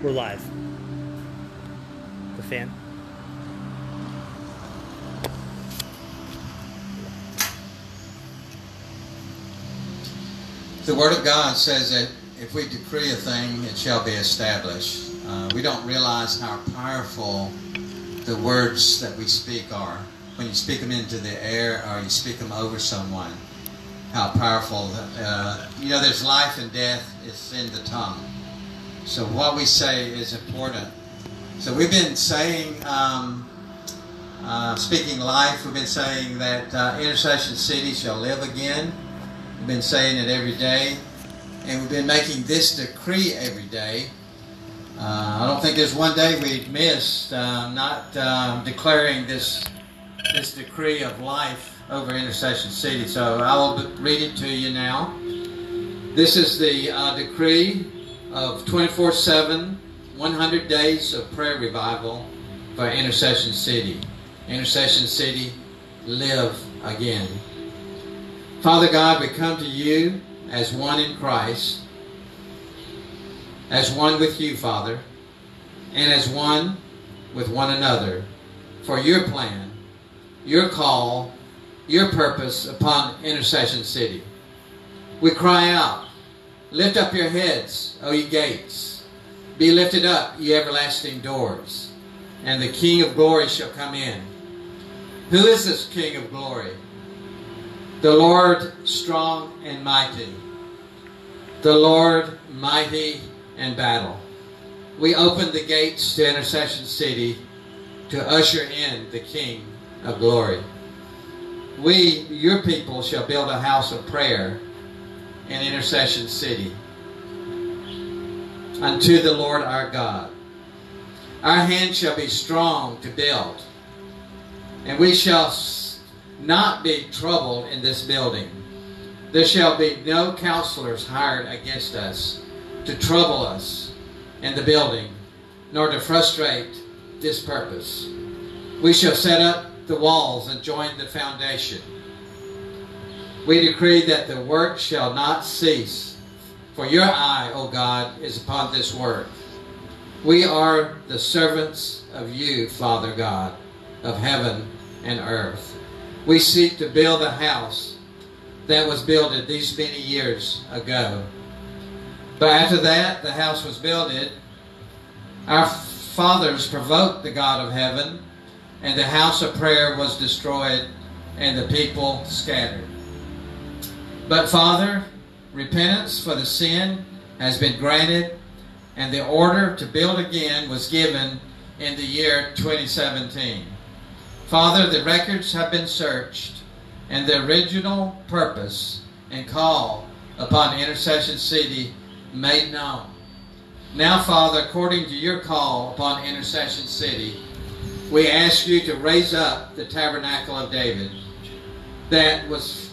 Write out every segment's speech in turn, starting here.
We're live. The fan. The Word of God says that if we decree a thing, it shall be established. Uh, we don't realize how powerful the words that we speak are. When you speak them into the air or you speak them over someone, how powerful. Uh, you know, there's life and death is in the tongue. So what we say is important. So we've been saying, um, uh, speaking life, we've been saying that uh, Intercession City shall live again. We've been saying it every day. And we've been making this decree every day. Uh, I don't think there's one day we've missed um, not um, declaring this this decree of life over Intercession City. So I will read it to you now. This is the uh, decree of 24-7, 100 days of prayer revival for Intercession City. Intercession City, live again. Father God, we come to you as one in Christ, as one with you, Father, and as one with one another for your plan, your call, your purpose upon Intercession City. We cry out, lift up your heads, O ye gates. Be lifted up, ye everlasting doors, and the King of glory shall come in. Who is this King of glory? The Lord strong and mighty. The Lord mighty in battle. We open the gates to Intercession City to usher in the King of glory. We, your people, shall build a house of prayer in Intercession City unto the Lord our God. Our hand shall be strong to build, and we shall not be troubled in this building. There shall be no counselors hired against us to trouble us in the building, nor to frustrate this purpose. We shall set up the walls and join the foundation. We decree that the work shall not cease, for your eye, O God, is upon this work. We are the servants of you, Father God, of heaven and earth. We seek to build a house that was built these many years ago. But after that, the house was builded. Our fathers provoked the God of heaven, and the house of prayer was destroyed, and the people scattered. But Father, repentance for the sin has been granted, and the order to build again was given in the year 2017. Father, the records have been searched, and the original purpose and call upon Intercession City made known. Now, Father, according to your call upon Intercession City, we ask you to raise up the tabernacle of David that was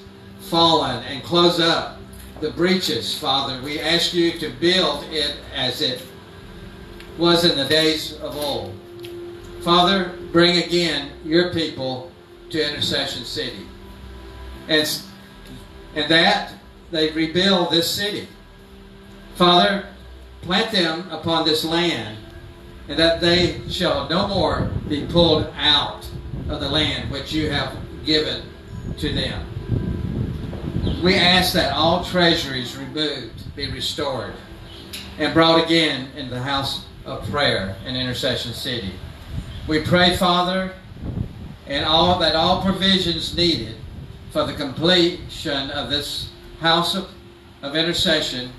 fallen and close up the breaches, Father. We ask you to build it as it was in the days of old. Father, bring again your people to Intercession City. And, and that they rebuild this city. Father, plant them upon this land, and that they shall no more be pulled out of the land which you have given to them. We ask that all treasuries removed be restored and brought again in the house of prayer in Intercession City. We pray, Father, and all that all provisions needed for the completion of this house of, of intercession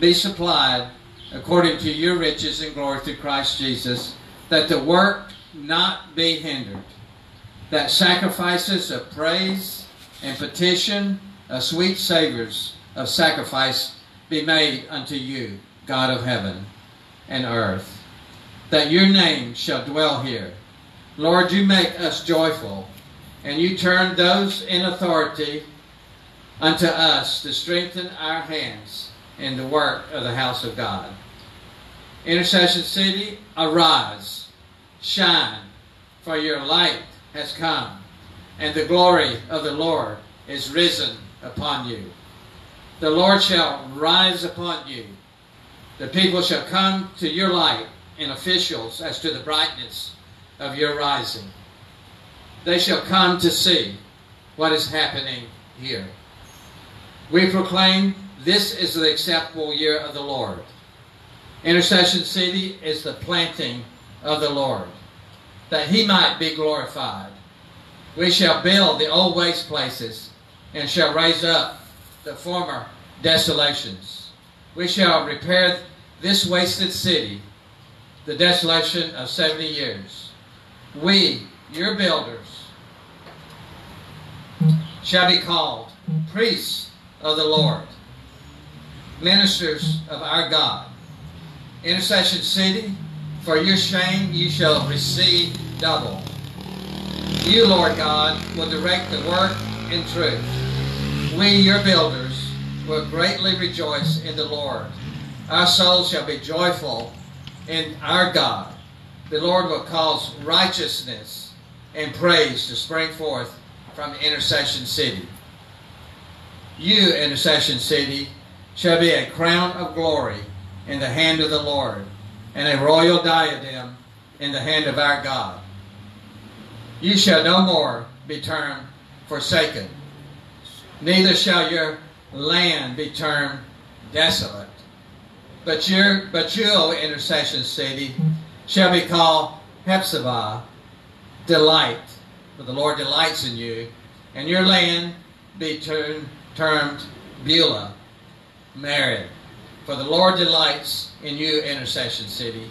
be supplied according to your riches and glory through Christ Jesus, that the work not be hindered, that sacrifices of praise and petition of sweet savors of sacrifice be made unto you, God of heaven and earth, that your name shall dwell here. Lord, you make us joyful, and you turn those in authority unto us to strengthen our hands in the work of the house of God. Intercession City, arise, shine, for your light has come, and the glory of the Lord is risen upon you. The Lord shall rise upon you The people shall come to your light, and officials as to the brightness of your rising. They shall come to see what is happening here. We proclaim this is the acceptable year of the Lord. Intercession City is the planting of the Lord, that he might be glorified. We shall build the old waste places and shall raise up the former desolations. We shall repair this wasted city, the desolation of 70 years. We, your builders, shall be called priests of the Lord, ministers of our God. Intercession City, for your shame you shall receive double. You, Lord God, will direct the work in truth. We, your builders, will greatly rejoice in the Lord. Our souls shall be joyful in our God. The Lord will cause righteousness and praise to spring forth from Intercession City. You, Intercession City, shall be a crown of glory in the hand of the Lord, and a royal diadem in the hand of our God. You shall no more be termed forsaken, neither shall your land be termed desolate. But your but you, intercession city, shall be called Hephzibah, delight, for the Lord delights in you, and your land be termed, termed Beulah, married. For the Lord delights in you, intercession city,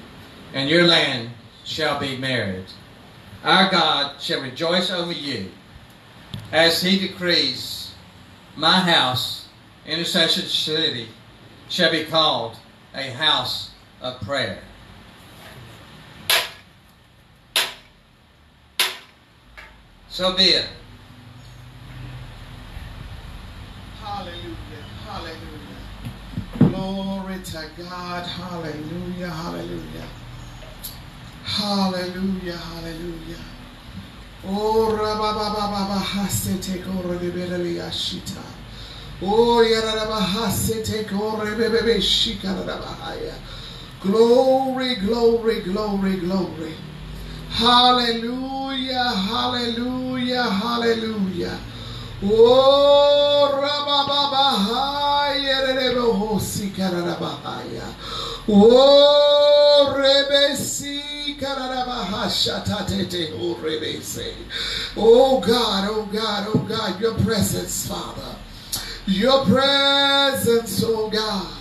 and your land shall be married. Our God shall rejoice over you as he decrees, My house, intercession city, shall be called a house of prayer. So be it. Hallelujah. Hallelujah. Glory to God. Hallelujah. Hallelujah. Hallelujah. Hallelujah. Oh, rabababahase take over the Beleliashita. Oh, yarabahase take over Bebe Shikarabahaya. Glory, glory, glory, glory. Hallelujah, hallelujah, hallelujah. Oh, rabababahaya, rebehosikarabahaya. Oh, rebesi. Oh God, oh God, oh God, your presence, Father. Your presence, oh God.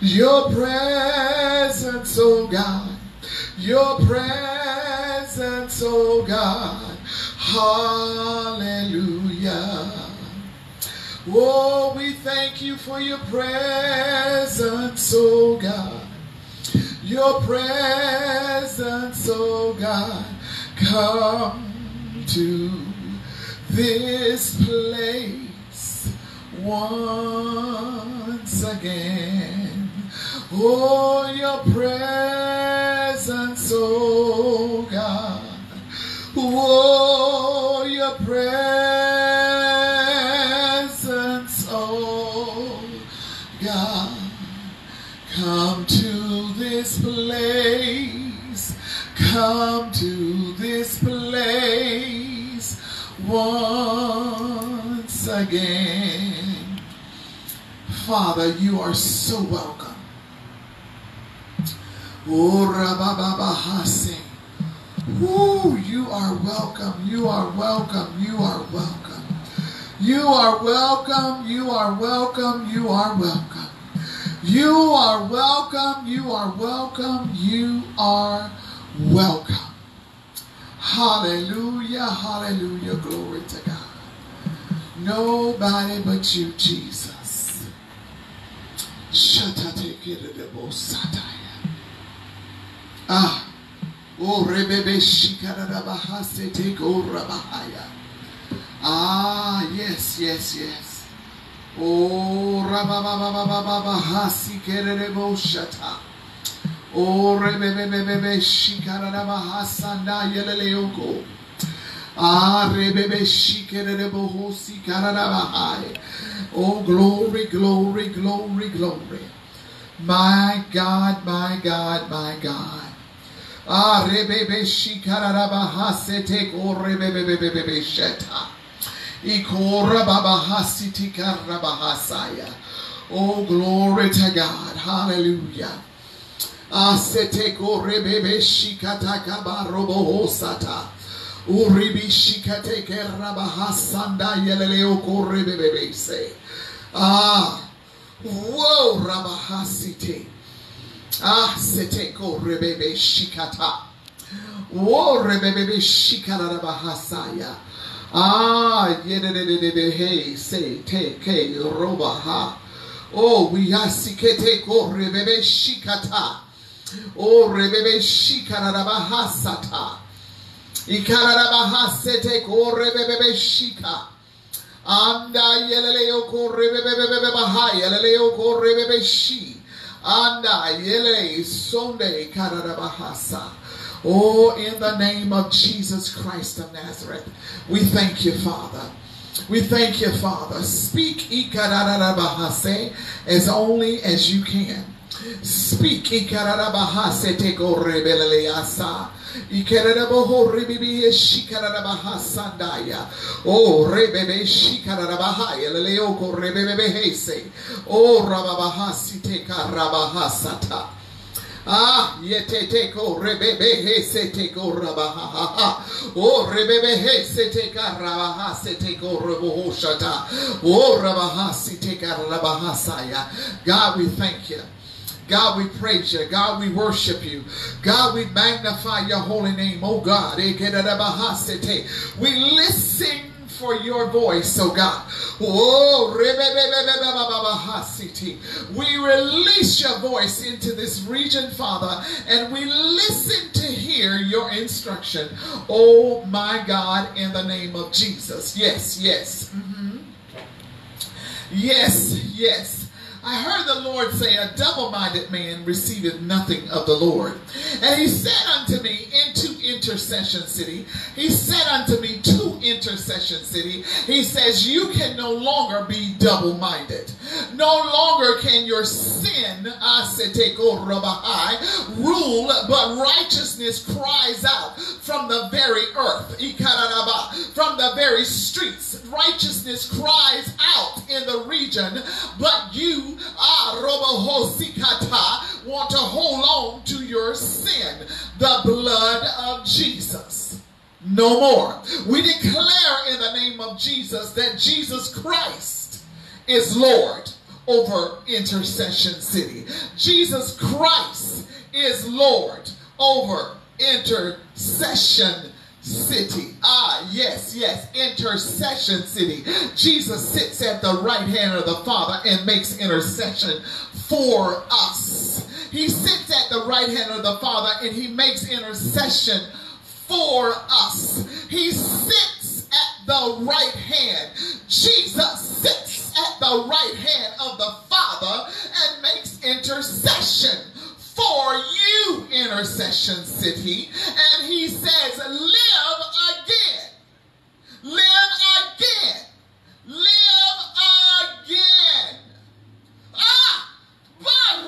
Your presence, oh God. Your presence, oh God. Hallelujah. Oh, we thank you for your presence, oh God. Your presence, oh God. Come to this place once again. Oh, your presence, oh God. Oh, your presence, this place. Come to this place once again. Father, you are so welcome. Oh, you are welcome. You are welcome. You are welcome. You are welcome. You are welcome. You are welcome. You are welcome. You are welcome. You are welcome. Hallelujah. Hallelujah. Glory to God. Nobody but you, Jesus. Ah. Oh, rebebe shikarabahase. Ah, yes, yes, yes. Oh, shata. Oh, rebebebebe. Ah, rebebe. Oh, glory, glory, glory, glory. My God, my God, my God. Ah, rebebe ko rebebebebebe sheta. Ikorababahasiti karabahasaya. Oh, glory to God. Hallelujah. Asete ko rebebe shikata kabarobohosata. Uribi shikate kerabahasanda yeleleo ko rebebebe se. Ah, whoa, rabahasite. Ah, seteko rebebe shikata. Wo rebebe shikara bahasaya. Ah, hey, say, take, hey, robaha. Oh, we asikete ko rebebe shikata. Oh, rebebe shikara bahasata. Ikara bahasete ko rebebe shika. Anda yeleleo ko rebebe bahaya, yeleleo ko rebebe shi. Anda yele sonde karabahasa. Oh, in the name of Jesus Christ of Nazareth, we thank you, Father. We thank you, Father. Speak as only as you can. Speak. Oh, rebebe shikarabahaya. Leleoko rebebe hese. Oh, rababahasi teka rabahasata. Ah, yete teko rebebe hese teko rabaha. Oh, rebebe hese teka rabaha se teko rebohoshata. Oh, rabahasi teka rabahasaya. God, we thank you. God, we praise you. God, we worship you. God, we magnify your holy name. Oh God, we listen for your voice, oh God. We release your voice into this region, Father, and we listen to hear your instruction. Oh my God, in the name of Jesus. Yes, yes. Mhm. Yes, yes. I heard the Lord say, A double minded man receiveth nothing of the Lord. And he said unto me, intercession city, he said unto me, To intercession city, he says, You can no longer be double minded. No longer can your sin, rule, but righteousness cries out from the very earth, from the very streets. Righteousness cries out in the region, but you, ah, want to hold on to your sin, the blood of Jesus. No more. We declare in the name of Jesus that Jesus Christ is Lord over Intercession City. Jesus Christ is Lord over Intercession City. Ah, yes, yes, Intercession City. Jesus sits at the right hand of the Father and makes intercession for us. He sits at the right hand of the Father and he makes intercession for us. He sits at the right hand. Jesus sits at the right hand of the Father and makes intercession for you, intercession city. And he says, live again. Live again. Live again. Ah! Barobo shikatake robohosa.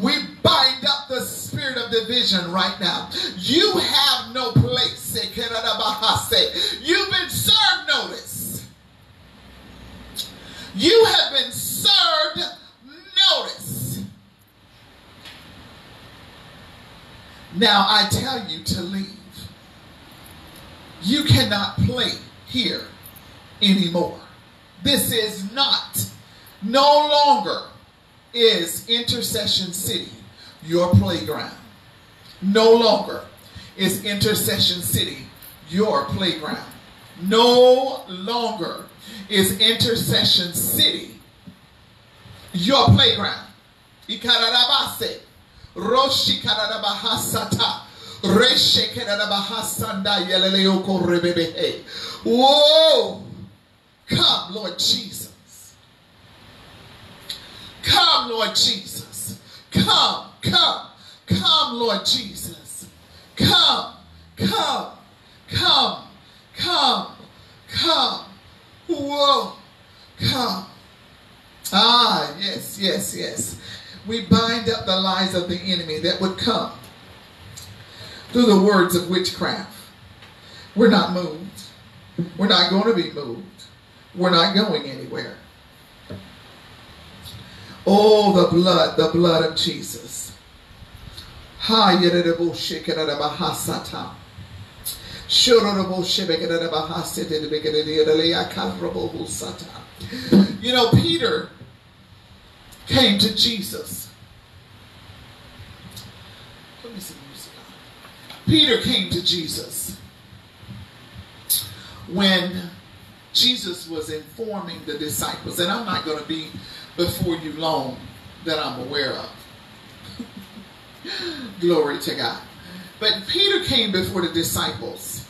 We bind up the spirit of division right now. You have no place. You've been served notice. You have been served notice. Now I tell you to leave. You cannot play here anymore. This is not, no longer is Intercession City your playground. No longer is Intercession City your playground. No longer is Intercession City your playground. Ikararabase. Roshi rebebehe. Whoa! Come, Lord Jesus. Come, Lord Jesus. Come, come, come, Lord Jesus. Come, come, come, come, come. Whoa, come. Ah, yes, yes, yes. We bind up the lies of the enemy that would come through the words of witchcraft. We're not moved. We're not going to be moved. We're not going anywhere. Oh, the blood, the blood of Jesus. You know, Peter came to Jesus. Peter came to Jesus when Jesus was informing the disciples, and I'm not going to be before you long that I'm aware of. Glory to God. But Peter came before the disciples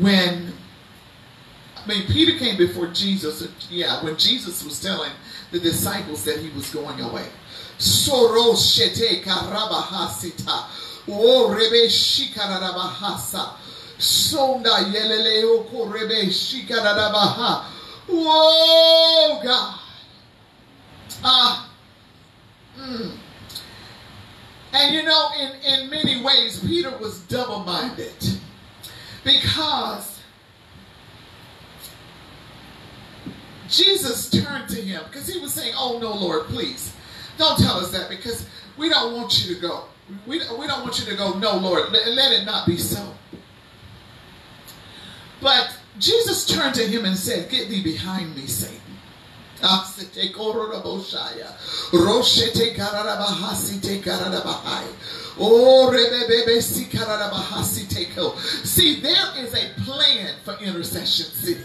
when, I mean, Peter came before Jesus, yeah, when Jesus was telling the disciples that he was going away. Soroshete karabahasita. O rebe shikarabahasa. Sonda yeleleo korebe shikararabaha. Whoa, God. Ah. Mm. And you know, in, in many ways, Peter was double minded because Jesus turned to him because he was saying, Oh, no, Lord, please don't tell us that because we don't want you to go. We, we don't want you to go, No, Lord, let, let it not be so. But Jesus turned to him and said, Get thee behind me, Satan. Oh. See, there is a plan for Intercession City.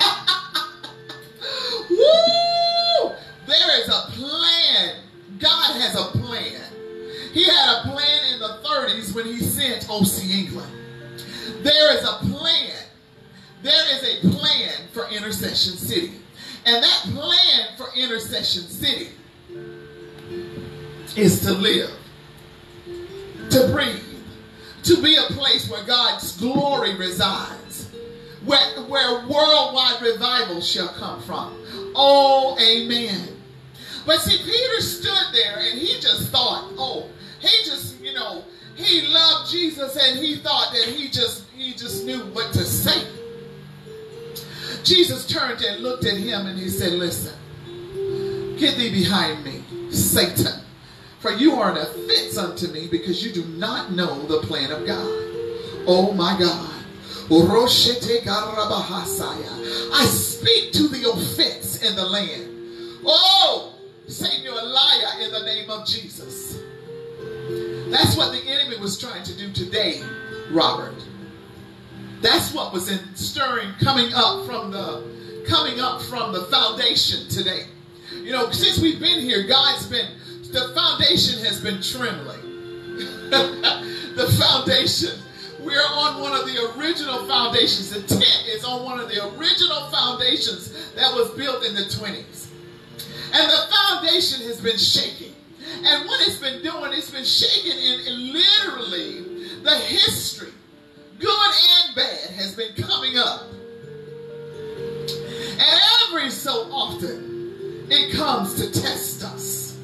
Woo! There is a plan. God has a plan. He had a plan in the 30s when he sent OC England. There is a plan. There is a plan for Intercession City. And that plan for Intercession City is to live, to breathe, to be a place where God's glory resides, where, where worldwide revival shall come from. Oh, amen. But see, Peter stood there and he just thought, oh, he just, you know, he loved Jesus and he thought that he just he just knew what to say. Jesus turned and looked at him and he said, Listen, get thee behind me, Satan. For you are an offense unto me because you do not know the plan of God. Oh my God. I speak to the offense in the land. Oh, Satan, you're a liar in the name of Jesus. That's what the enemy was trying to do today, Robert. That's what was in stirring coming up from the coming up from the foundation today. You know, since we've been here, God's been the foundation has been trembling. the foundation. We're on one of the original foundations. The tent is on one of the original foundations that was built in the 20s. And the foundation has been shaking. And what it's been doing, it's been shaking in, in literally the history good and bad, has been coming up. And every so often, it comes to test us.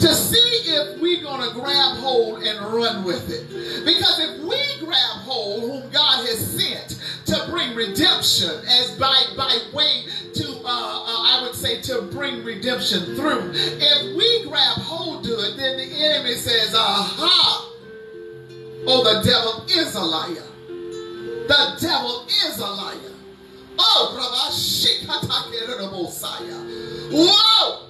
To see if we're going to grab hold and run with it. Because if we grab hold whom God has sent to bring redemption as by, by way to, uh, uh, I would say, to bring redemption through. If we grab hold to it, then the enemy says, aha, oh, the devil is a liar. The devil is a liar. Oh, Rabbi Shikatakerabosaya. Whoa!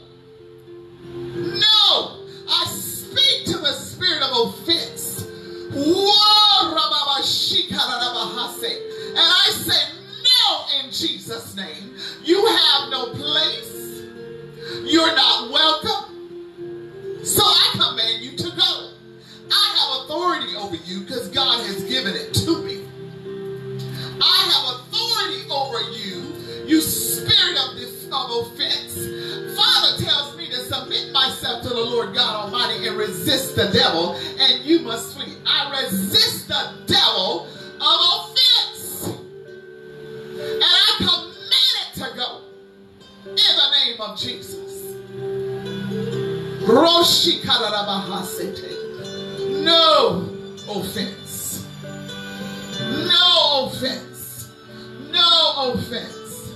No! I speak to the spirit of offense. Whoa, Rabbi Shikarabahase. And I say, no, in Jesus' name. You have no place. You're not welcome. So I command you to go. I have authority over you because God has given it to me. I have authority over you, you spirit of, this, of offense. Father tells me to submit myself to the Lord God Almighty and resist the devil, and you must flee. I resist the devil of offense. And I command it to go in the name of Jesus. No offense. No offense. No offense.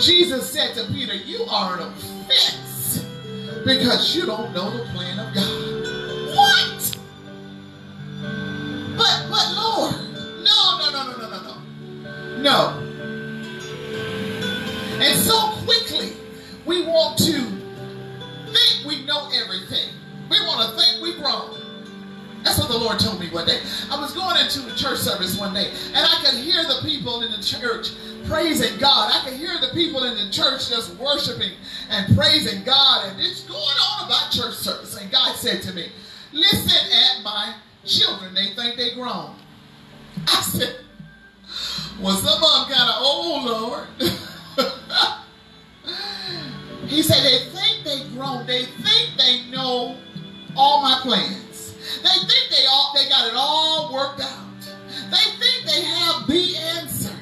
Jesus said to Peter, You are an offense because you don't know the plan of God. What? But, but Lord, no, no, no, no, no, no, no. No. And so quickly, we want to think we know everything. We want to think we've grown. That's what the Lord told me one day. I was going into a church service one day, and I could hear the people in the church praising God. I could hear the people in the church just worshiping and praising God, and it's going on about church service. And God said to me, Listen at my children. They think they grown. I said, Well, some of them kind of old, Lord. he said, They think they grown. They think they know all my plans. They think they all they got it all worked out. They think they have the answer.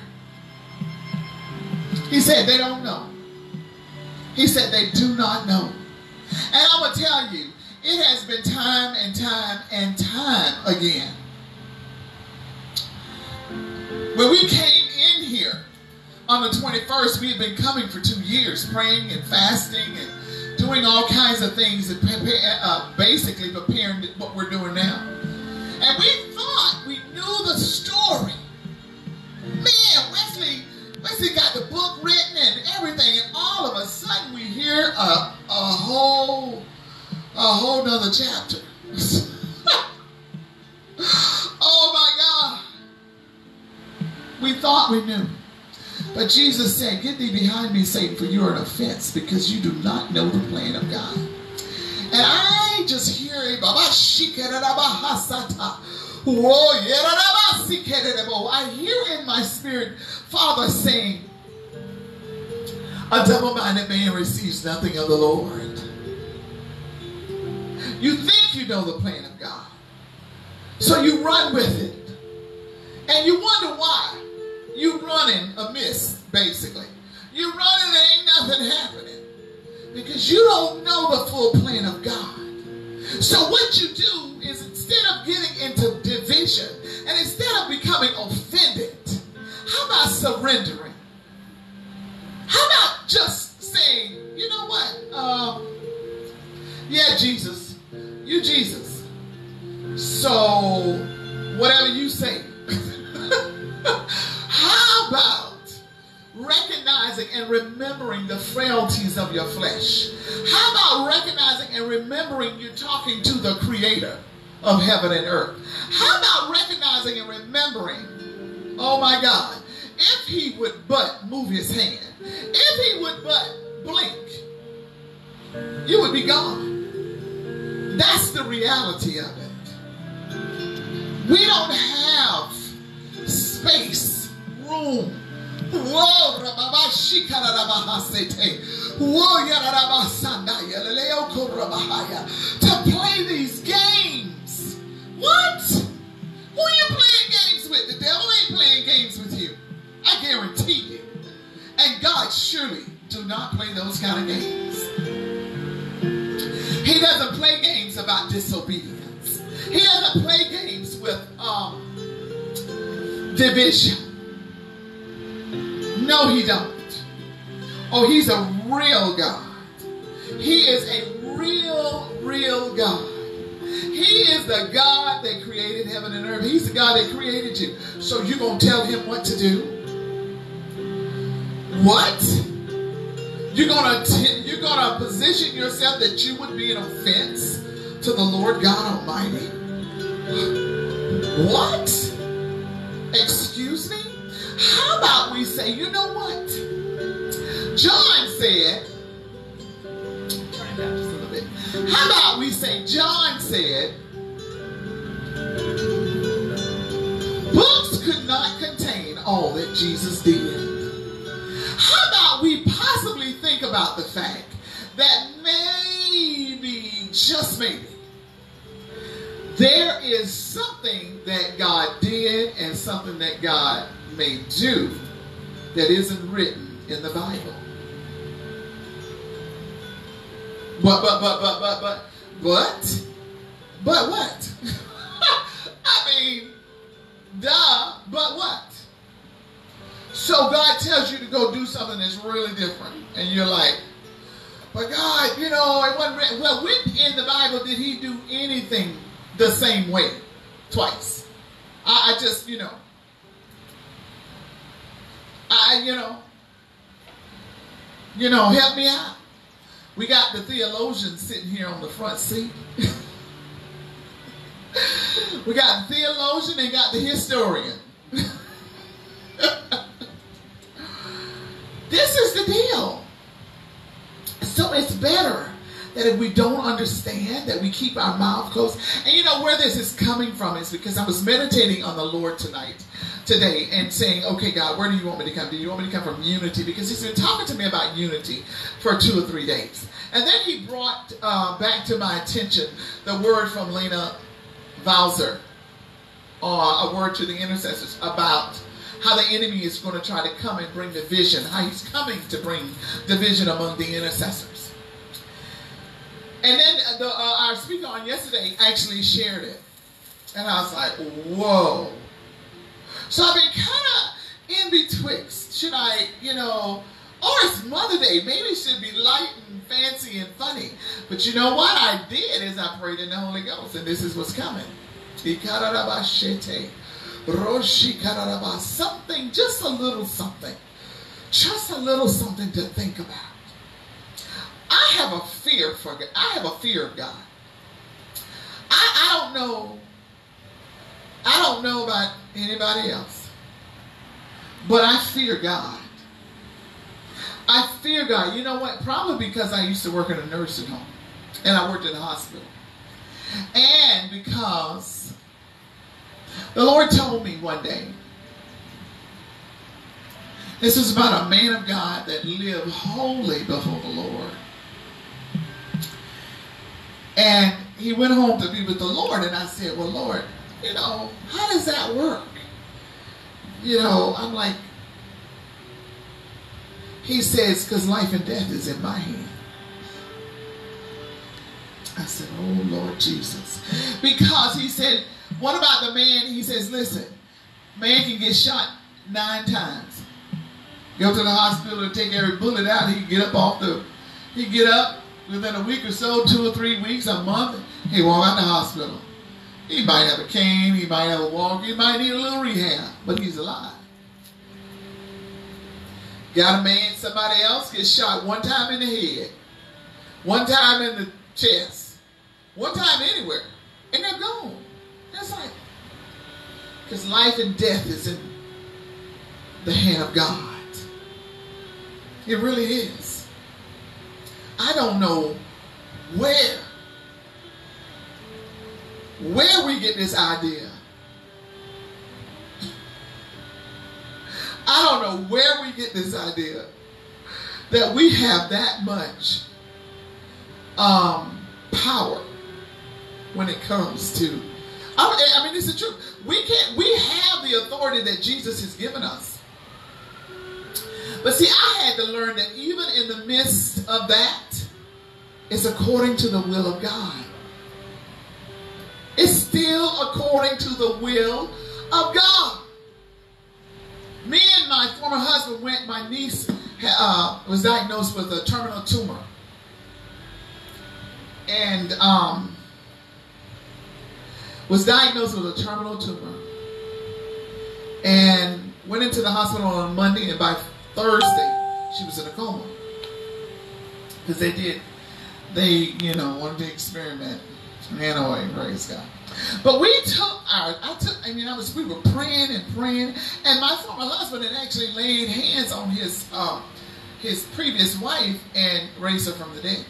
He said they don't know. He said they do not know. And I will tell you, it has been time and time and time again. When we came in here on the 21st, we had been coming for two years, praying and fasting and doing all kinds of things and prepare, uh, basically preparing what we're doing now. And we thought we knew the story. Man, Wesley, Wesley got the book written and everything, and all of a sudden we hear a, a whole, a whole nother chapter. oh my God. We thought we knew. But Jesus said, Get thee behind me, Satan, for you are an offense because you do not know the plan of God. And I just hear a I hear in my spirit Father saying, A double minded man receives nothing of the Lord. You think you know the plan of God. So you run with it. And you wonder why. You running amiss, basically. You running and ain't nothing happening. Because you don't know the full plan of God. So what you do is instead of getting into division and instead of becoming offended, how about surrendering? How about just saying, you know what? Um, yeah, Jesus. You Jesus. So whatever you say. How about recognizing and remembering the frailties of your flesh? How about recognizing and remembering you're talking to the creator of heaven and earth? How about recognizing and remembering, oh my God, if he would but move his hand, if he would but blink, you would be gone. That's the reality of it. We don't have space, To play these games. What? Who are you playing games with? The devil ain't playing games with you. I guarantee you. And God surely do not play those kind of games. He doesn't play games about disobedience. He doesn't play games with um, division. No, he don't. Oh, he's a real God. He is a real, real God. He is the God that created heaven and earth. He's the God that created you. So you're going to tell him what to do? What? You're going to you're going to position yourself that you would be an offense to the Lord God Almighty? What? Excuse me? How about we say, you know what? John said, turn down just a little bit. How about we say, John said, books could not contain all that Jesus did. How about we possibly think about the fact that maybe, just maybe, there is something that God did and something that God may do that isn't written in the Bible. But, but, but, but, but, but, but, but what? I mean, duh, but what? So God tells you to go do something that's really different. And you're like, but God, you know, it wasn't written. Well, when in the Bible did he do anything the same way? Twice. I, I just, you know, I, you know, you know, help me out. We got the theologian sitting here on the front seat. we got the theologian and got the historian. this is the deal. So it's better that if we don't understand, that we keep our mouth closed. And you know where this is coming from is because I was meditating on the Lord tonight, today, and saying, okay, God, where do you want me to come? Do you want me to come from unity? Because he's been talking to me about unity for two or three days. And then he brought uh, back to my attention the word from Lana Vawser, uh, a word to the intercessors about how the enemy is going to try to come and bring division, how he's coming to bring division among the intercessors. And then the, uh, our speaker on yesterday actually shared it. And I was like, whoa. So I've been kind of in betwixt. Should I, you know, or it's Mother Day. Maybe it should be light and fancy and funny. But you know what I did is I prayed in the Holy Ghost, and this is what's coming. Something, just a little something. Just a little something to think about. I have a fear for God. I have a fear of God. I, I don't know. I don't know about anybody else. But I fear God. I fear God. You know what? Probably because I used to work in a nursing home and I worked in a hospital. And because the Lord told me one day, this is about a man of God that lived holy before the Lord. And he went home to be with the Lord, and I said, Well, Lord, you know, how does that work? You know, I'm like, he says, because life and death is in my hand. I said, Oh Lord Jesus. Because he said, What about the man? He says, Listen, man can get shot nine times. Go to the hospital and take every bullet out. He get up off the, he get up within a week or so, two or three weeks, a month, he walk out the hospital. He might have a cane, he might have a walker, he might need a little rehab, but he's alive. Got a man, somebody else gets shot one time in the head, one time in the chest, one time anywhere, and they're gone. That's like, because life and death is in the hand of God. It really is. I don't know where, where we get this idea. I don't know where we get this idea that we have that much um, power when it comes to. I, I mean, it's the truth. We can't. We have the authority that Jesus has given us. But see, I had to learn that even in the midst of that, it's according to the will of God. It's still according to the will of God. Me and my former husband went, my niece uh, was diagnosed with a terminal tumor. And um, was diagnosed with a terminal tumor. And went into the hospital on Monday, and by Thursday, she was in a coma. Because they did, they, you know, wanted to experiment. Anyway, praise God. But we took our, I took, I mean, I was, we were praying and praying, and my former husband had actually laid hands on his, um, his previous wife and raised her from the dead.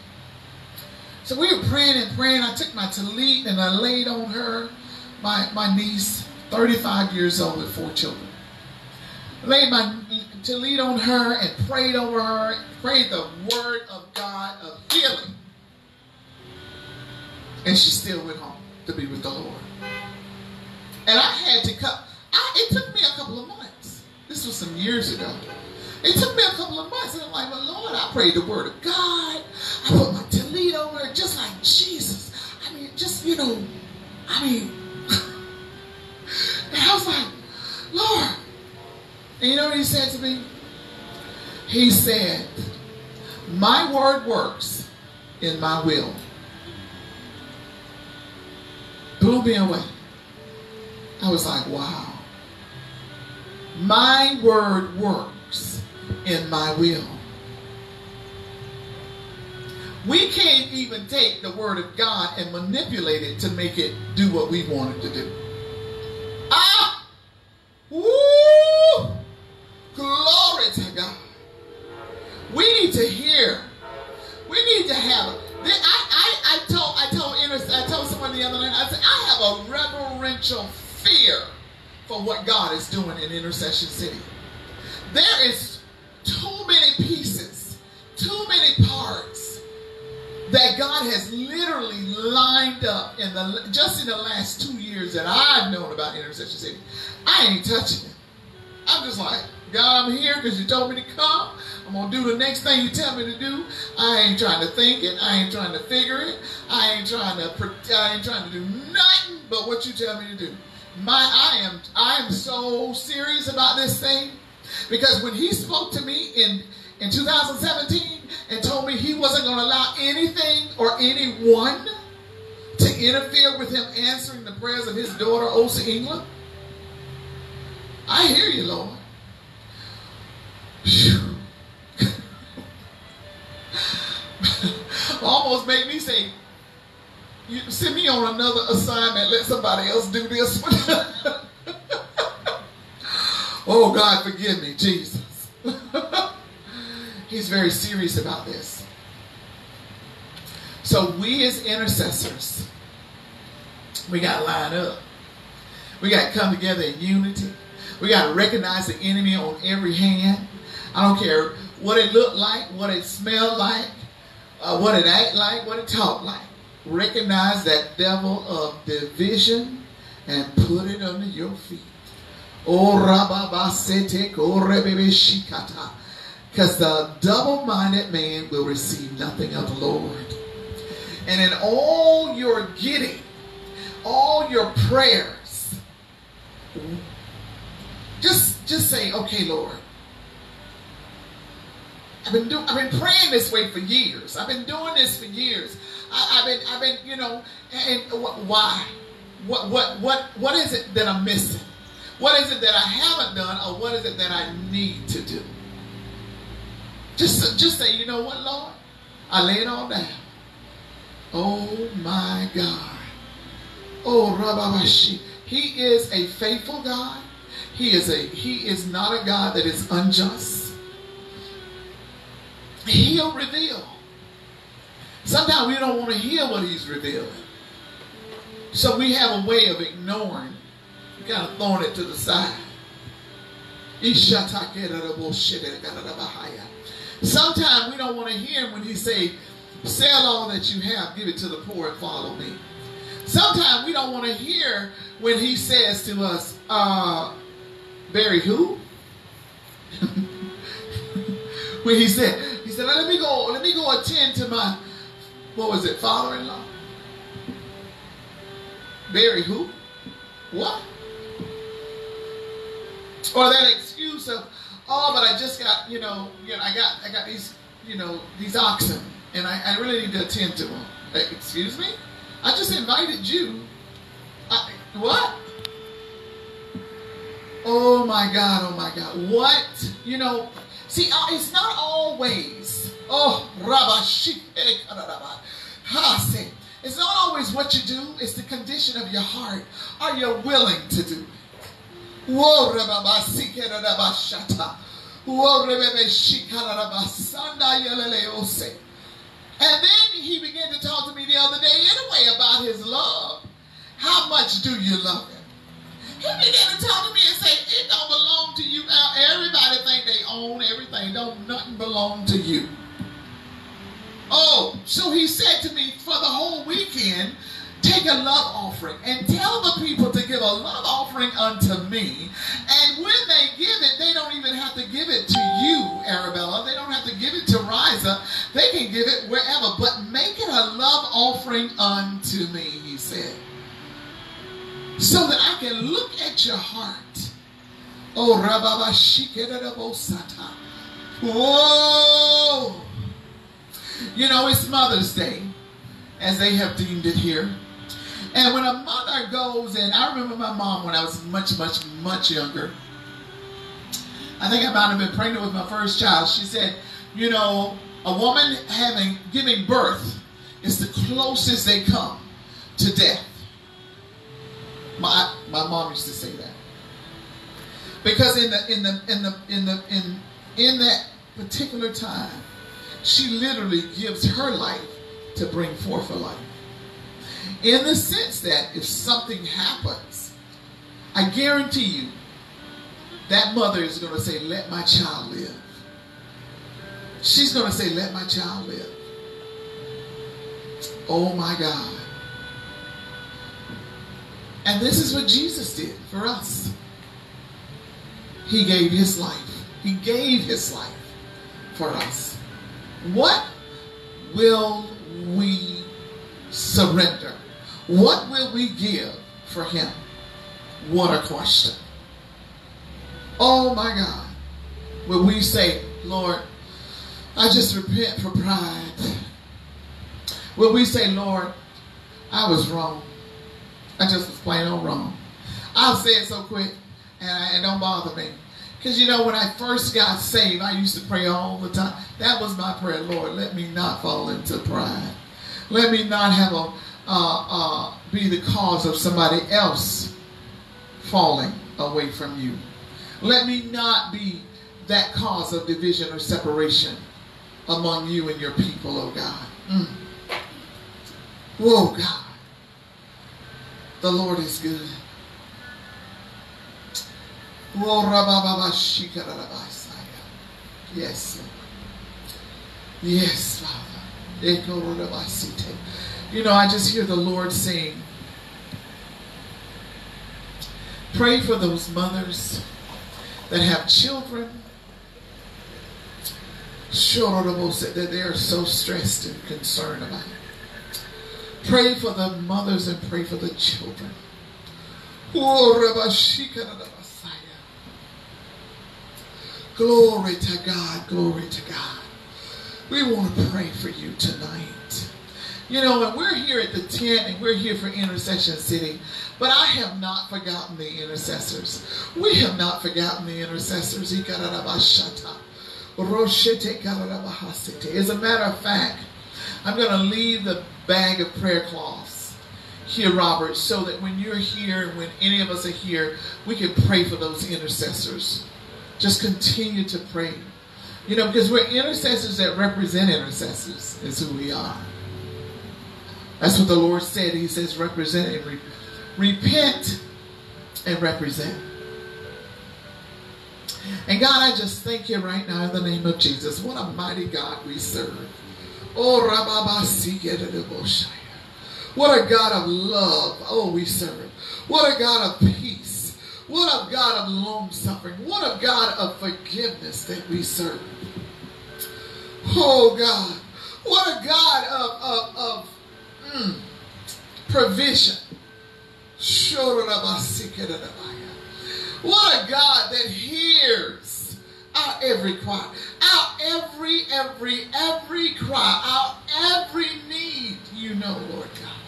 So we were praying and praying. I took my tallit and I laid on her, my, my niece, 35 years old with four children. laid my to on her and prayed over her, prayed the word of God of healing. And she still went home to be with the Lord. And I had to come. I, it took me a couple of months. This was some years ago. It took me a couple of months, and I'm like, well, Lord, I prayed the word of God. I put my tallit over her just like Jesus. I mean, just, you know, I mean, and I was like, Lord. And you know what he said to me? He said, My word works in my will. Blew me away. I was like, wow. My word works in my will. We can't even take the word of God and manipulate it to make it do what we want it to do. Ah! Woo! Glory to God. We need to hear. We need to have. I, I, I told I told I told someone the other night. I said I have a reverential fear for what God is doing in Intercession City. There is too many pieces, too many parts that God has literally lined up in the just in the last two years that I've known about Intercession City. I ain't touching it. I'm just like, God, I'm here because you told me to come. I'm going to do the next thing you tell me to do. I ain't trying to think it. I ain't trying to figure it. I ain't trying to, I ain't trying to do nothing but what you tell me to do. My, I am, I am so serious about this thing because when he spoke to me in, in 2017 and told me he wasn't going to allow anything or anyone to interfere with him answering the prayers of his daughter, Osa England, I hear you, Lord. Almost made me say, you send me on another assignment, let somebody else do this oh, God, forgive me, Jesus. He's very serious about this. So we as intercessors, we got to line up. We got to come together in unity. We got to recognize the enemy on every hand. I don't care what it looked like, what it smelled like, uh, what it act like, what it talked like. Recognize that devil of division and put it under your feet. Oh, Because the double-minded man will receive nothing of the Lord. And in all your getting, all your prayers, just just say, okay, Lord, I've been doing, I've been praying this way for years. I've been doing this for years. I, have been, I've been, you know, and, why? What, what, what, what is it that I'm missing? What is it that I haven't done, or what is it that I need to do? Just, just say, you know what, Lord? I lay it all down. Oh my God. Oh, Rababashi. He is a faithful God. He is a he is not a God that is unjust. He'll reveal. Sometimes we don't want to hear what he's revealing. So we have a way of ignoring, kind of throwing it to the side. Sometimes we don't want to hear when he say, sell all that you have, give it to the poor and follow me. Sometimes we don't want to hear when he says to us, uh, Barry who? when he said, he said, let me go, let me go attend to my, what was it, father-in-law? Barry who? What? Or that excuse of, oh, but I just got, you know, you know, I got, I got these, you know, these oxen, and I, I really need to attend to them. Excuse me? I just invited you. I, what? Oh my God, oh my God. What? You know, see, uh, it's not always, oh, rabba eh, it's not always what you do, it's the condition of your heart. Are you willing to do it? Whoa, and then he began to talk to me the other day anyway about his love. How much do you love him? He began to talk to me and say, it don't belong to you. Now, everybody think they own everything. Don't nothing belong to you. Oh, so he said to me for the whole weekend, take a love offering and tell the people to give a love offering unto me. And when they give it, they don't even have to give it to you, Arabella. They don't have to give it to Riza. They can give it wherever, but make it a love offering unto me, he said. So that I can look at your heart. Oh, Rababa Shikedabosata. Whoa! You know, it's Mother's Day, as they have deemed it here. And when a mother goes and I remember my mom when I was much, much, much younger. I think I might have been pregnant with my first child. She said, you know, a woman having giving birth is the closest they come to death. My my mom used to say that. Because in the in the in the in the in in that particular time, she literally gives her life to bring forth a life. In the sense that if something happens, I guarantee you, that mother is going to say, Let my child live. She's going to say, Let my child live. Oh my God. And this is what Jesus did for us. He gave his life. He gave his life for us. What will we surrender? What will we give for him? What a question. Oh my God. Will we say, Lord, I just repent for pride? Will we say, Lord, I was wrong. I just plain old wrong. I'll say it so quick and it don't bother me. Because you know, when I first got saved, I used to pray all the time. That was my prayer, Lord. Let me not fall into pride. Let me not have a uh, uh, be the cause of somebody else falling away from you. Let me not be that cause of division or separation among you and your people, oh God. Mm. Whoa, God. The Lord is good. Oh, yes. Yes, Father. You know, I just hear the Lord saying, pray for those mothers that have children that they are so stressed and concerned about. Pray for the mothers and pray for the children. Oh, glory to God, glory to God. We want to pray for you tonight. You know, and we're here at the tent and we're here for Intercession City, but I have not forgotten the intercessors. We have not forgotten the intercessors. As a matter of fact, I'm going to leave the bag of prayer cloths here, Robert, so that when you're here, and when any of us are here, we can pray for those intercessors. Just continue to pray. You know, because we're intercessors that represent intercessors, is who we are. That's what the Lord said. He says, represent and re- repent and represent. And God, I just thank you right now in the name of Jesus. What a mighty God we serve. Oh, What a God of love. Oh, we serve. What a God of peace. What a God of long suffering. What a God of forgiveness that we serve. Oh God. What a God of, of, of mm, provision. What a God that hears our every cry, our every, every, every cry, our every need. You know, Lord God.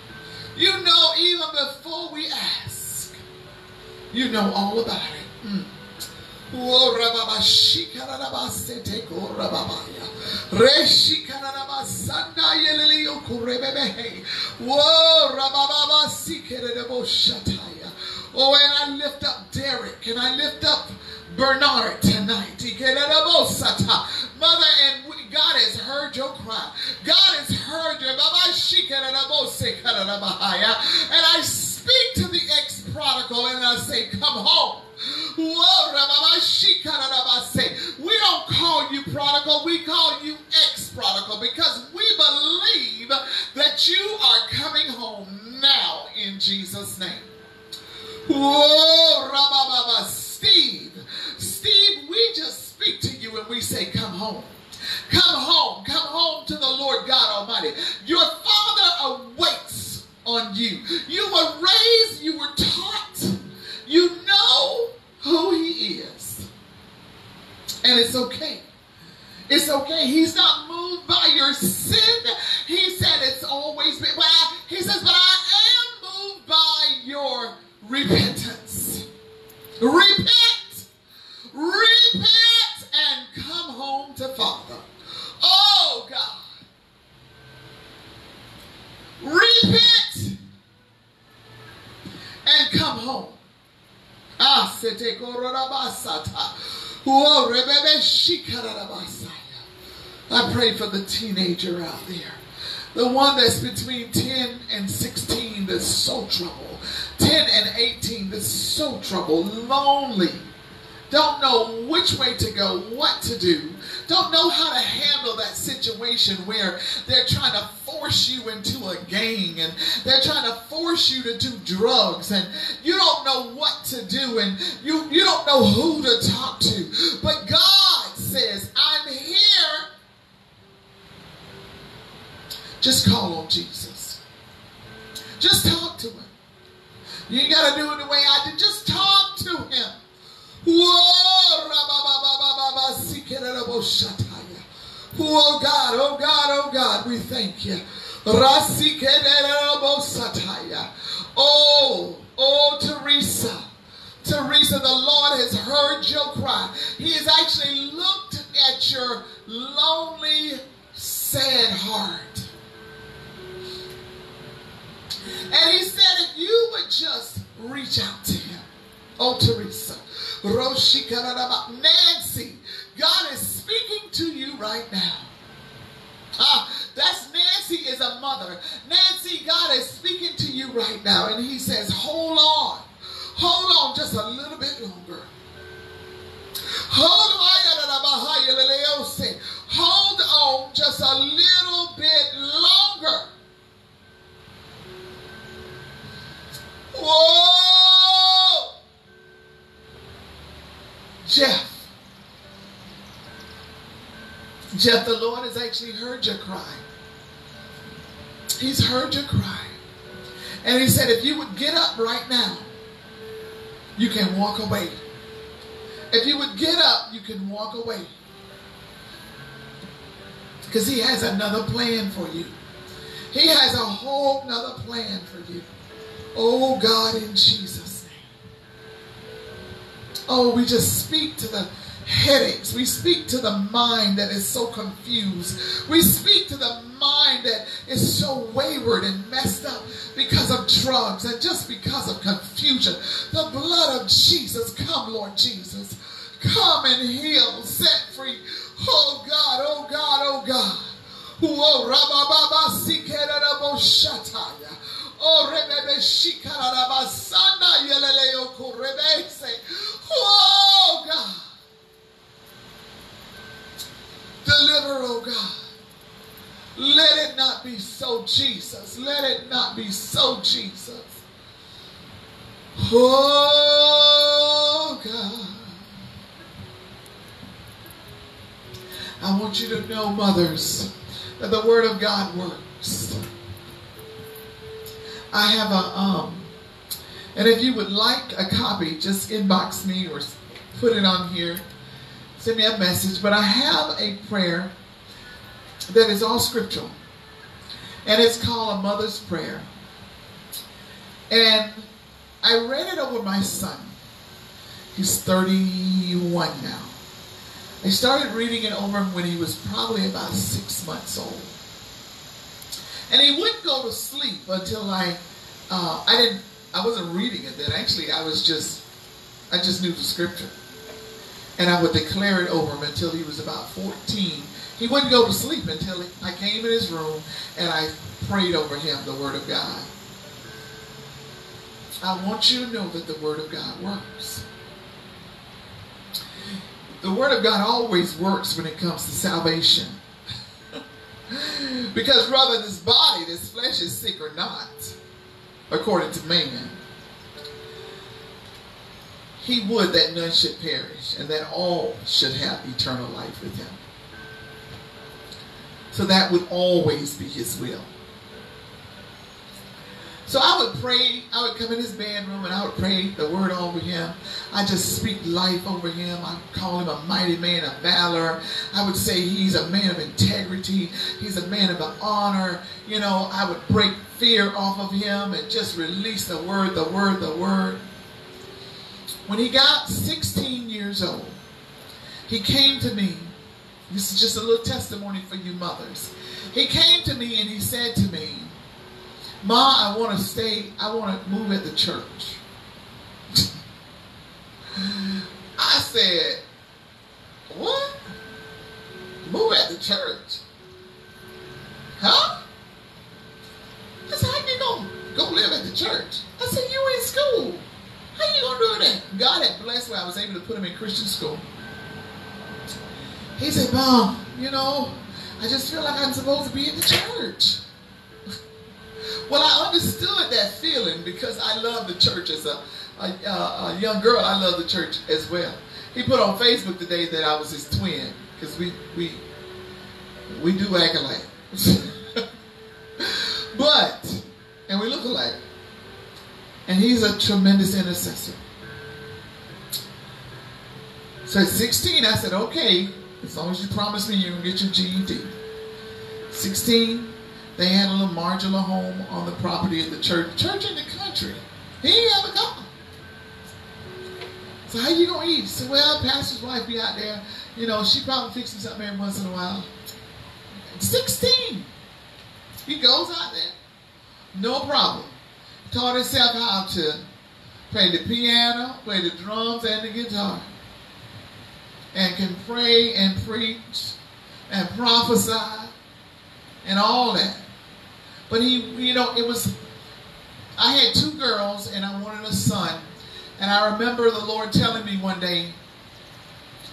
You know even before we ask. You know all about it. Mm. Oh, and I lift up Derek and I lift up Bernard tonight. Mother, and God has heard your cry. God has heard your and I speak to the ex prodigal and I say, Come come home. We don't call you prodigal, we call you ex-prodigal because we believe that you are coming home now in Jesus' name. Whoa, Steve. Steve, we just speak to you and we say, come home. Come home. Come home to the Lord God Almighty. Your Father awaits on you. You were raised, you were taught, you know who He is. And it's okay. It's okay. He's not moved by your sin. He said it's always been, well, he says, but I am moved by your repentance. Repent. Repent and come home to Father. Oh, God. Repent and come home. Ah, sete kororabasata. Whoa, rebebe shikarabasaya. I pray for the teenager out there. The one that's between 10 and 16 that's so troubled. 10 and 18 that's so troubled. Lonely don't know which way to go, what to do, don't know how to handle that situation where they're trying to force you into a gang and they're trying to force you to do drugs and you don't know what to do and you, you don't know who to talk to. But God says, I'm here. Just call on Jesus. Just talk to him. You ain't got to do it the way I did. Just talk to him. Oh God, oh God, oh God, we thank you. Oh, oh Teresa. Teresa, the Lord has heard your cry. He has actually looked at your lonely, sad heart. And he said, if you would just reach out to him. Oh, Teresa. Nancy, God is speaking to you right now. Ah, that's Nancy is a mother. Nancy, God is speaking to you right now. And he says, hold on. Hold on just a little bit longer. Hold on. Hold on just a little bit longer. Whoa! Jeff. Jeff, the Lord has actually heard your cry. He's heard your cry. And he said, if you would get up right now, you can walk away. If you would get up, you can walk away. Because he has another plan for you. He has a whole nother plan for you. Oh God, in Jesus'. Oh, we just speak to the headaches. We speak to the mind that is so confused. We speak to the mind that is so wayward and messed up because of drugs and just because of confusion. The blood of Jesus, come, Lord Jesus. Come and heal, set free. Oh God, oh God, oh God. Oh, Oh, yeleleo kurebese. Oh, God. Deliver, oh God. Let it not be so, Jesus. Let it not be so, Jesus. Oh, God. I want you to know, mothers, that the Word of God works. I have a, um, and if you would like a copy, just inbox me or put it on here. Send me a message. But I have a prayer that is all scriptural. And it's called A Mother's Prayer. And I read it over my son. He's 31 now. I started reading it over him when he was probably about six months old. And he wouldn't go to sleep until I, uh, I didn't, I wasn't reading it then. Actually, I was just, I just knew the scripture. And I would declare it over him until he was about 14. He wouldn't go to sleep until I came in his room and I prayed over him the word of God. I want you to know that the Word of God works. The Word of God always works when it comes to salvation. Because whether this body, this flesh is sick or not, according to man, he would that none should perish and that all should have eternal life with him. So that would always be his will. So I would pray, I would come in his bedroom and I would pray the word over him. I just speak life over him. I call him a mighty man of valor. I would say he's a man of integrity. He's a man of honor. You know, I would break fear off of him and just release the word, the word, the word. When he got 16 years old, he came to me. This is just a little testimony for you mothers. He came to me and he said to me, Ma, I want to stay, I want to move at the church. I said, What? Move at the church? Huh? I said, How you gonna go live at the church? I said, You in school. How you gonna do that? God had blessed me. I was able to put him in Christian school. He said, Mom, you know, I just feel like I'm supposed to be in the church. well, I understood that feeling because I love the church as a, a, a, young girl. I love the church as well. He put on Facebook today that I was his twin because we we we do act alike. but and we look alike. And he's a tremendous intercessor. So at 16, I said, okay, as long as you promise me you can get your GED. 16, they had a little modular home on the property of the church. Church in the country. He ain't a car. So how you to eat? So well, pastor's wife be out there. You know, she probably fixing something every once in a while. 16. He goes out there. No problem taught himself how to play the piano, play the drums, and the guitar. And can pray and preach and prophesy and all that. But he, you know, it was, I had two girls and I wanted a son. And I remember the Lord telling me one day,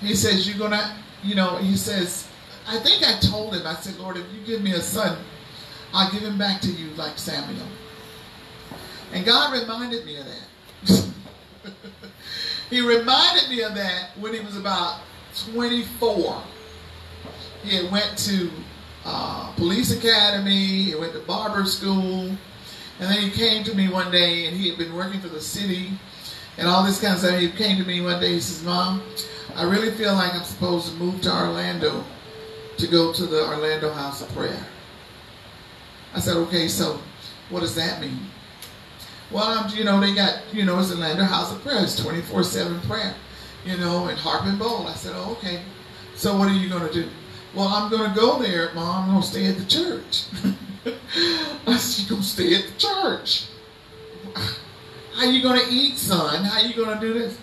He says, You're going to, you know, He says, I think I told him, I said, Lord, if you give me a son, I'll give him back to you like Samuel. And God reminded me of that. he reminded me of that when he was about 24. He had went to uh, police academy, he went to barber school, and then he came to me one day and he had been working for the city and all this kind of stuff. He came to me one day, he says, Mom, I really feel like I'm supposed to move to Orlando to go to the Orlando House of Prayer. I said, okay, so what does that mean? Well, I'm, you know, they got, you know, it's Orlando House of Prayer. It's 24-7 prayer, you know, and Harp and Bowl. I said, oh, okay. So what are you going to do? Well, I'm going to go there, Mom. I'm going to stay at the church. I said, you're going to stay at the church. How you going to eat, son? How you going to do this?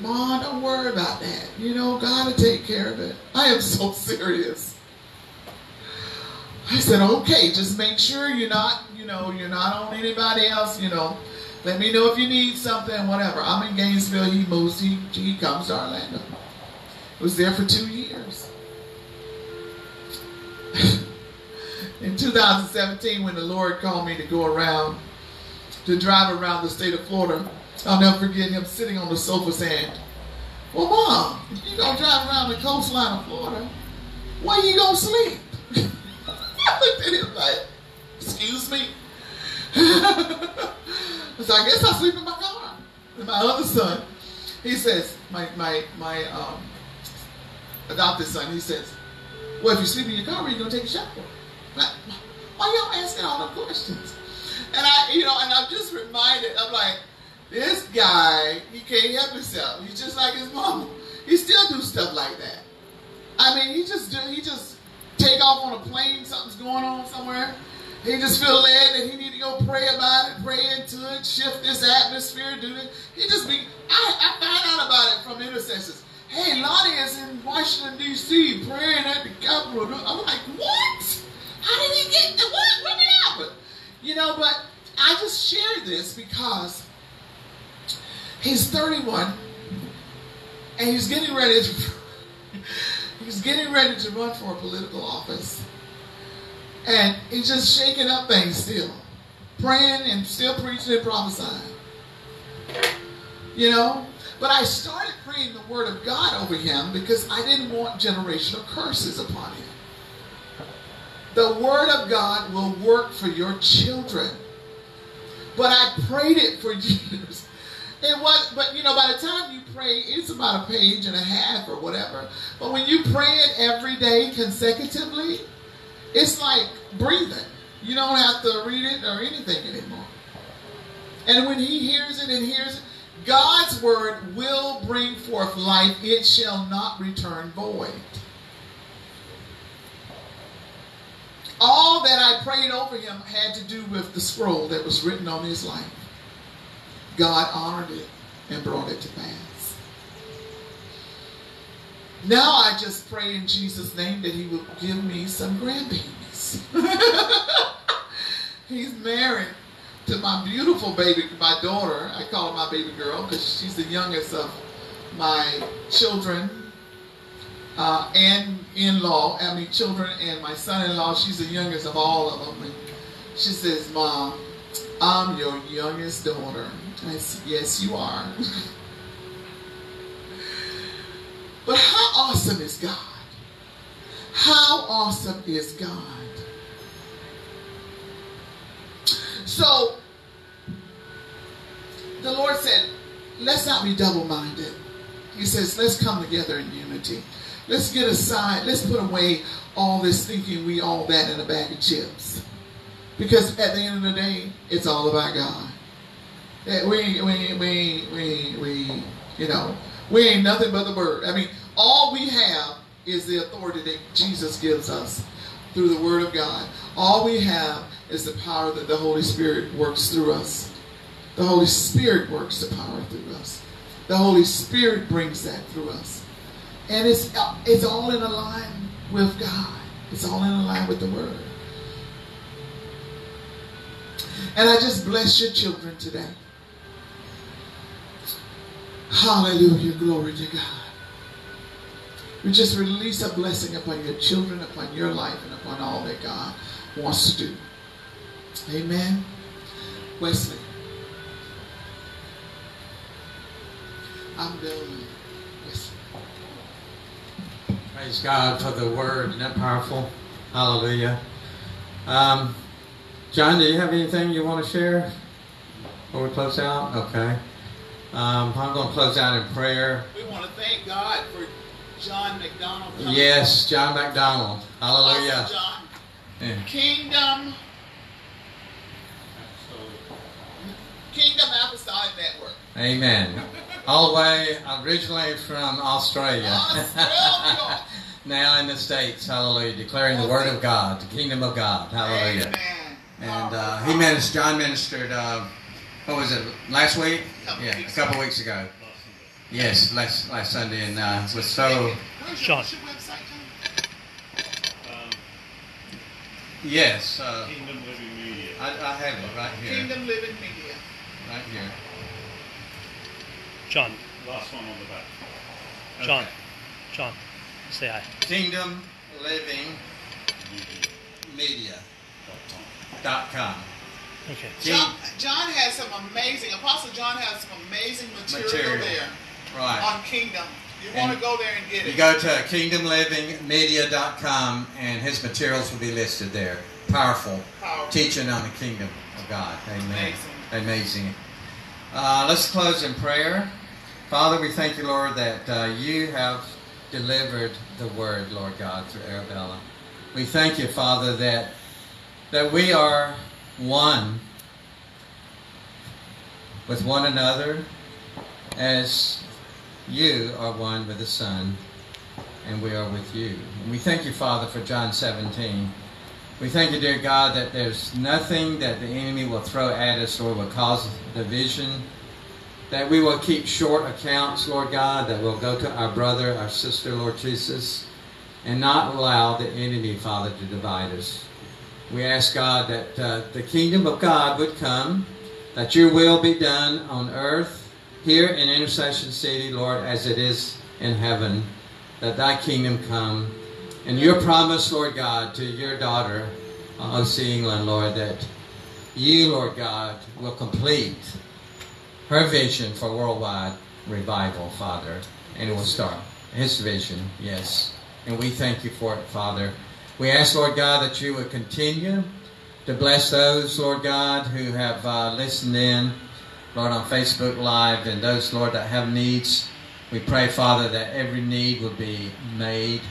Mom, don't worry about that. You know, God will take care of it. I am so serious. I said, okay, just make sure you're not you know, you're not on anybody else, you know. Let me know if you need something, whatever. I'm in Gainesville. He moves. He, he comes to Orlando. Was there for two years. in 2017, when the Lord called me to go around, to drive around the state of Florida, I'll never forget him sitting on the sofa saying, Well, Mom, if you're going to drive around the coastline of Florida, where you going to sleep? I looked at him like, Excuse me? so I guess I'll sleep in my car. And my other son, he says, my my my um, adopted son, he says, Well, if you sleep in your car, where you gonna take a shower? Like, why y'all asking all the questions? And I, you know, and I'm just reminded, I'm like, this guy, he can't help himself. He's just like his mama. He still do stuff like that. I mean, he just do, he just take off on a plane, something's going on somewhere, he just feel led that he need to go pray about it, pray into it, shift this atmosphere, do it. He just be, I, I found out about it from intercessors. Hey, Lonnie is in Washington, D.C. praying at the Capitol. I'm like, what? How did he get, what? When did happen? You know, but I just share this because He's 31 and he's getting ready to he's getting ready to run for a political office. And he's just shaking up things still. Praying and still preaching and prophesying. You know? But I started praying the word of God over him because I didn't want generational curses upon him. The word of God will work for your children. But I prayed it for years. It was, but you know, by the time you pray, it's about a page and a half or whatever. But when you pray it every day consecutively, it's like breathing. You don't have to read it or anything anymore. And when he hears it and hears it, God's word will bring forth life. It shall not return void. All that I prayed over him had to do with the scroll that was written on his life. God honored it and brought it to pass. Now I just pray in Jesus' name that he will give me some grandbabies. He's married to my beautiful baby, my daughter. I call her my baby girl because she's the youngest of my children uh, and in-law. I mean, children and my son-in-law. She's the youngest of all of them. And she says, "Mom, I'm your youngest daughter." I said, "Yes, you are." but how awesome is God? How awesome is God? So the Lord said, let's not be double-minded. He says, let's come together in unity. Let's get aside, let's put away all this thinking we all that in a bag of chips. Because at the end of the day, it's all about God. We, we, we, we, we, you know, we ain't nothing but the word. I mean, all we have is the authority that Jesus gives us through the word of God. All we have is the power that the Holy Spirit works through us. The Holy Spirit works the power through us. The Holy Spirit brings that through us. And it's, it's all in line with God. It's all in line with the Word. And I just bless your children today. Hallelujah. Glory to God. We just release a blessing upon your children, upon your life, and upon all that God wants to do. Amen. Wesley. I'm. Wesley. Praise God for the word. Isn't that powerful? Hallelujah. Um, John, do you have anything you want to share before we close out? Okay. Um, I'm going to close out in prayer. We want to thank God for John McDonald. Yes, John McDonald. Hallelujah. John. Yeah. Kingdom. Kingdom Apostolic Network. Amen. All the way originally from Australia. Australia. now in the States. Hallelujah. Declaring the word of God, the kingdom of God. Hallelujah. Amen. And uh, he ministered, John ministered, uh, what was it, last week? Couple Yeah, a couple ago. weeks ago. Yes, last last Sunday, and uh, it was so. Sean. your, what's your website, John? Um, Yes, uh, Kingdom Living Media. I, I have it right here, Kingdom Living Media. right here. John, Last one on the back. John, Okay. John, say hi. Kingdom Living Media dot com. Okay. John, John has some amazing, Apostle John has some amazing material, Material. there Right. on Kingdom. You want to go there and get it. You go to kingdomlivingmedia.com and his materials will be listed there. Powerful Powerful. teaching on the kingdom of God. Amen. Amazing. Amazing. Uh, let's close in prayer. Father, we thank you, Lord, that uh, you have delivered the word, Lord God, through Arabella. We thank you, Father, that that we are one with one another as you are one with the Son, and we are with you. And we thank you, Father, for John 17. We thank you, dear God, that there's nothing that the enemy will throw at us or will cause division, that we will keep short accounts, Lord God, that we'll go to our brother, our sister, Lord Jesus, and not allow the enemy, Father, to divide us. We ask, God, that uh, the kingdom of God would come, that your will be done on earth here in Intercession City, Lord, as it is in heaven, that thy kingdom come. And your promise, Lord God, to your daughter, uh, O.C. England, Lord, that you, Lord God, will complete her vision for worldwide revival, Father. And it will start. His vision, yes. And we thank you for it, Father. We ask, Lord God, that you would continue to bless those, Lord God, who have uh, listened in, Lord, on Facebook Live, and those, Lord, that have needs. We pray, Father, that every need would be made,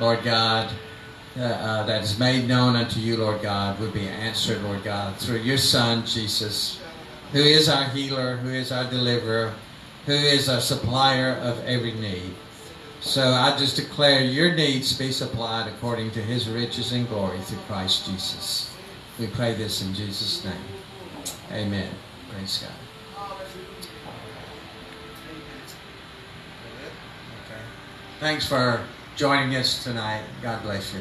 Lord God, uh, uh, that is made known unto you, Lord God, would be answered, Lord God, through your Son, Jesus, who is our healer, who is our deliverer, who is our supplier of every need. So I just declare your needs be supplied according to his riches and glory through Christ Jesus. We pray this in Jesus' name. Amen. Praise God. Thanks for joining us tonight. God bless you.